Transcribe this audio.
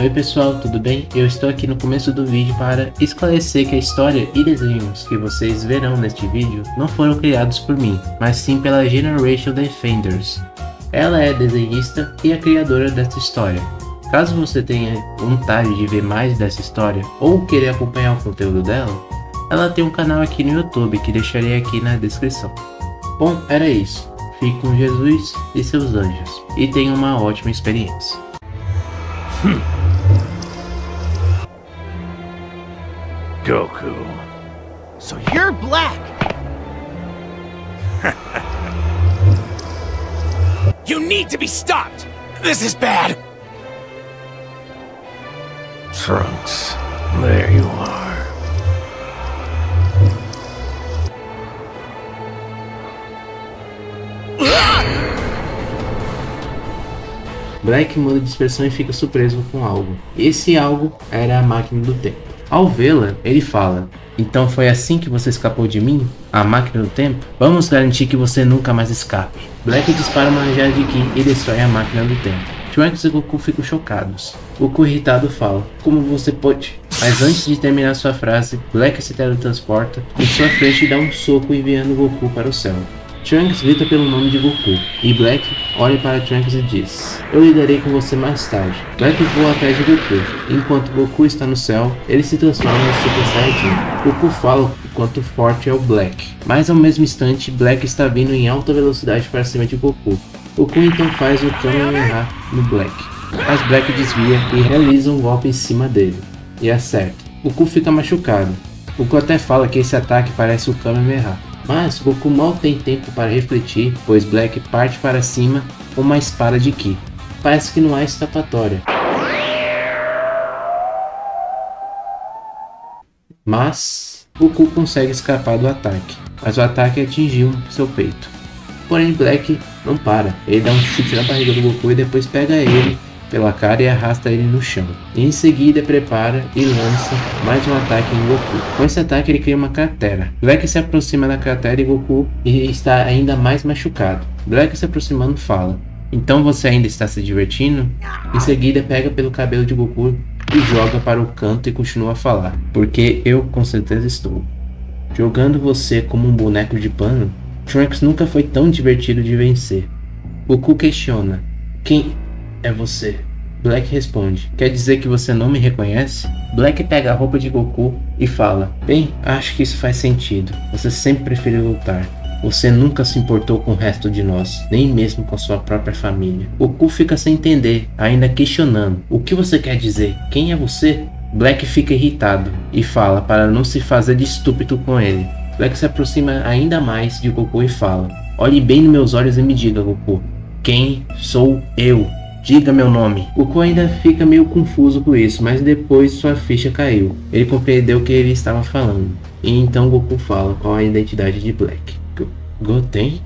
Oi pessoal, tudo bem? Eu estou aqui no começo do vídeo para esclarecer que a história e desenhos que vocês verão neste vídeo não foram criados por mim, mas sim pela Generation Defenders. Ela é desenhista e a criadora dessa história. Caso você tenha vontade de ver mais dessa história ou querer acompanhar o conteúdo dela, ela tem um canal aqui no YouTube que deixarei aqui na descrição. Bom, era isso. Fique com Jesus e seus anjos e tenha uma ótima experiência. Goku. So you're black! you need to be stopped! This is bad! Trunks. There you are. Black muda de expressão e fica surpreso com algo. Esse algo era a máquina do tempo. Ao vê-la, ele fala: Então foi assim que você escapou de mim? A máquina do tempo? Vamos garantir que você nunca mais escape. Black dispara uma rajada de Ki e destrói a máquina do tempo. Trunks e Goku ficam chocados. Goku irritado fala: Como você pode? Mas antes de terminar sua frase, Black se teletransporta em sua frente e dá um soco enviando Goku para o céu. Trunks grita pelo nome de Goku, e Black olha para Trunks e diz: Eu lidarei com você mais tarde. Black voa atrás de Goku. Enquanto Goku está no céu, ele se transforma no Super Saiyajin. Goku fala o quanto forte é o Black, mas ao mesmo instante, Black está vindo em alta velocidade para cima de Goku. Goku então faz o Kamehameha no Black, mas Black desvia e realiza um golpe em cima dele, e acerta. Goku fica machucado. Goku até fala que esse ataque parece o Kamehameha. Mas Goku mal tem tempo para refletir, pois Black parte para cima com uma espada de Ki. Parece que não há escapatória. Mas Goku consegue escapar do ataque, mas o ataque atingiu seu peito. Porém Black não para, ele dá um chute na barriga do Goku e depois pega ele pela cara e arrasta ele no chão. Em seguida prepara e lança mais um ataque em Goku. Com esse ataque ele cria uma cratera. Black se aproxima da cratera e Goku está ainda mais machucado. Black se aproximando fala: Então você ainda está se divertindo? Em seguida pega pelo cabelo de Goku e joga para o canto e continua a falar: Porque eu com certeza estou. Jogando você como um boneco de pano, Trunks nunca foi tão divertido de vencer. Goku questiona: Quem é você? Black responde: Quer dizer que você não me reconhece? Black pega a roupa de Goku e fala: Bem, acho que isso faz sentido. Você sempre preferiu lutar. Você nunca se importou com o resto de nós, nem mesmo com sua própria família. Goku fica sem entender, ainda questionando: O que você quer dizer? Quem é você? Black fica irritado e fala para não se fazer de estúpido com ele. Black se aproxima ainda mais de Goku e fala: Olhe bem nos meus olhos e me diga, Goku, quem sou eu? Diga meu nome. Goku ainda fica meio confuso com isso, mas depois sua ficha caiu. Ele compreendeu o que ele estava falando. E então Goku fala qual a identidade de Black. Goten?